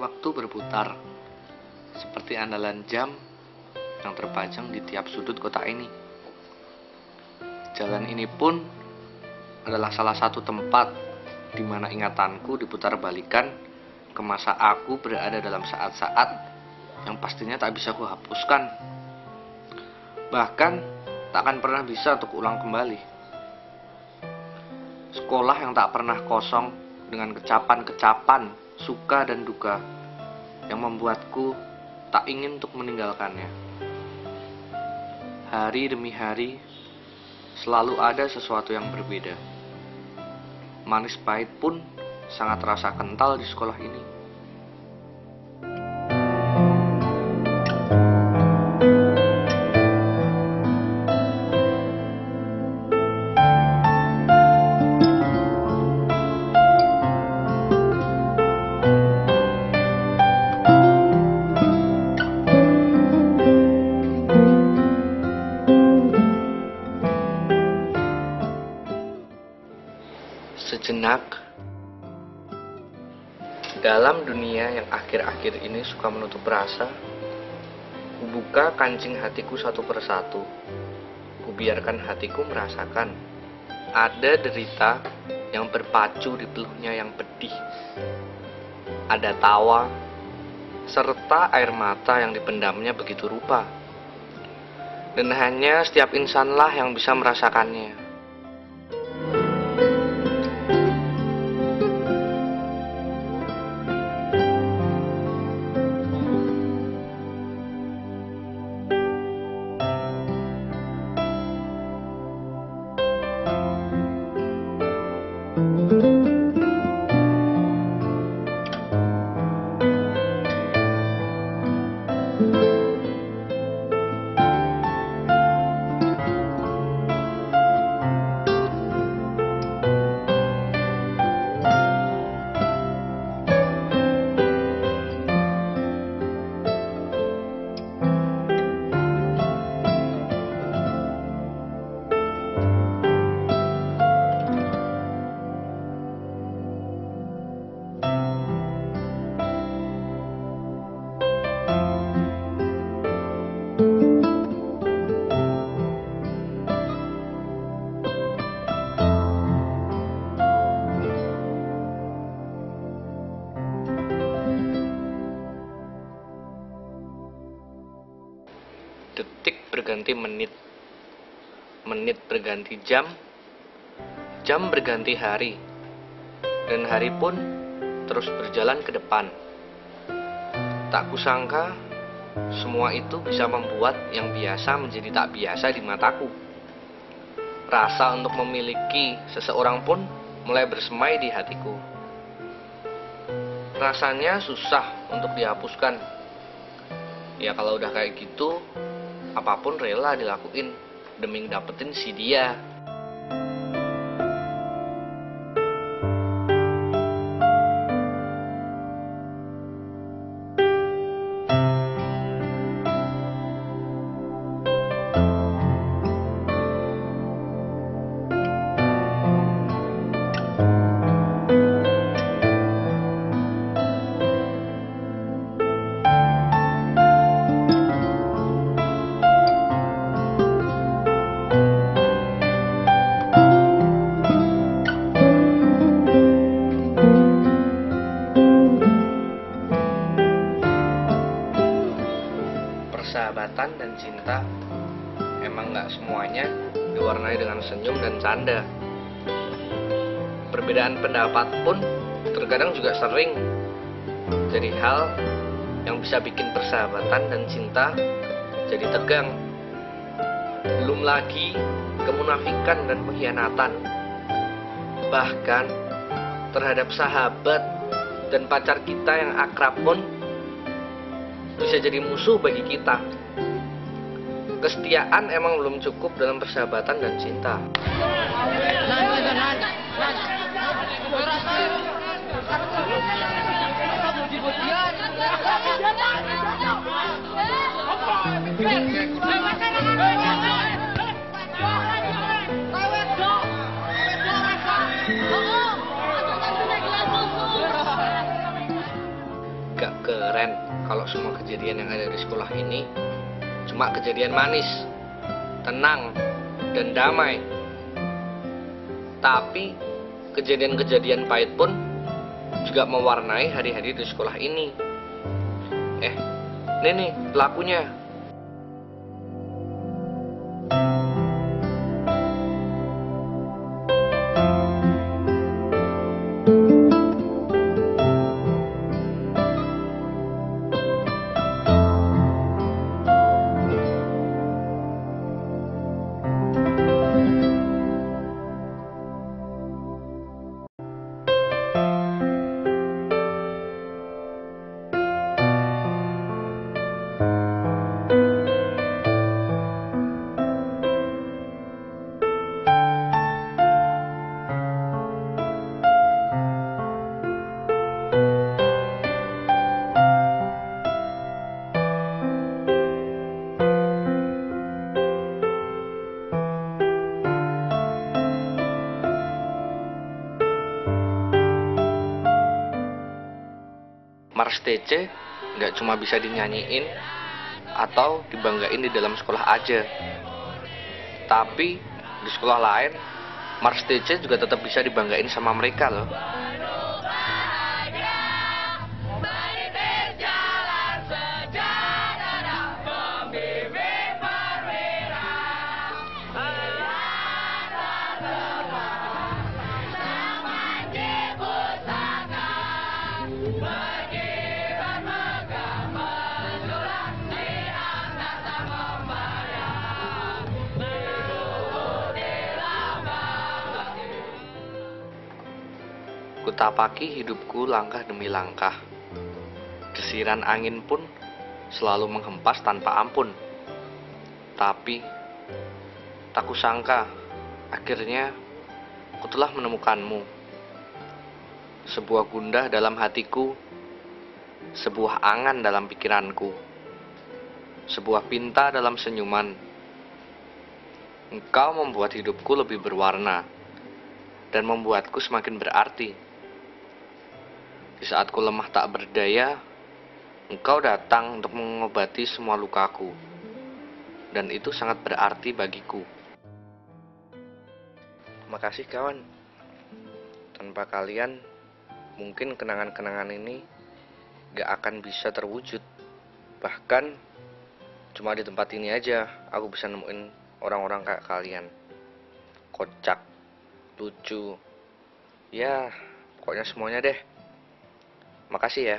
Waktu berputar, seperti andalan jam yang terpajang di tiap sudut kota ini. Jalan ini pun adalah salah satu tempat di mana ingatanku diputar balikan ke masa aku berada dalam saat-saat yang pastinya tak bisa kuhapuskan. Bahkan tak akan pernah bisa untuk ulang kembali. Sekolah yang tak pernah kosong dengan kecapan-kecapan suka dan duka yang membuatku tak ingin untuk meninggalkannya. Hari demi hari, selalu ada sesuatu yang berbeda. Manis pahit pun sangat terasa kental di sekolah ini. Dalam dunia yang akhir-akhir ini suka menutup rasa, kubuka kancing hatiku satu persatu. Kubiarkan hatiku merasakan ada derita yang berpacu di peluhnya yang pedih. Ada tawa, serta air mata yang dipendamnya begitu rupa. Dan hanya setiap insanlah yang bisa merasakannya. Berganti menit, menit berganti jam, jam berganti hari, dan hari pun terus berjalan ke depan. Tak kusangka, semua itu bisa membuat yang biasa menjadi tak biasa di mataku. Rasa untuk memiliki seseorang pun mulai bersemai di hatiku. Rasanya susah untuk dihapuskan. Ya kalau udah kayak gitu, apa pun rela dilakuin demi dapetin si dia. Cinta emang nggak semuanya diwarnai dengan senyum dan canda. Perbedaan pendapat pun terkadang juga sering jadi hal yang bisa bikin persahabatan dan cinta jadi tegang. Belum lagi kemunafikan dan pengkhianatan. Bahkan terhadap sahabat dan pacar kita yang akrab pun bisa jadi musuh bagi kita. Kesetiaan emang belum cukup dalam persahabatan dan cinta. Gak kalau semua kejadian yang ada di sekolah ini cuma kejadian manis, tenang, dan damai. Tapi kejadian-kejadian pahit pun juga mewarnai hari-hari di sekolah ini. Eh, nih pelakunya. Mars TC nggak cuma bisa dinyanyiin atau dibanggain di dalam sekolah aja. Tapi di sekolah lain, Mars TC juga tetap bisa dibanggain sama mereka loh. Kutapaki hidupku langkah demi langkah. Desiran angin pun selalu menghempas tanpa ampun. Tapi, tak kusangka, akhirnya ku telah menemukanmu. Sebuah gundah dalam hatiku, sebuah angan dalam pikiranku, sebuah pinta dalam senyuman. Engkau membuat hidupku lebih berwarna dan membuatku semakin berarti. Di saat ku lemah tak berdaya, engkau datang untuk mengobati semua lukaku. Dan itu sangat berarti bagiku. Terima kasih kawan. Tanpa kalian, mungkin kenangan-kenangan ini gak akan bisa terwujud. Bahkan, cuma di tempat ini aja aku bisa nemuin orang-orang kayak kalian. Kocak, lucu, ya pokoknya semuanya deh. Makasih ya.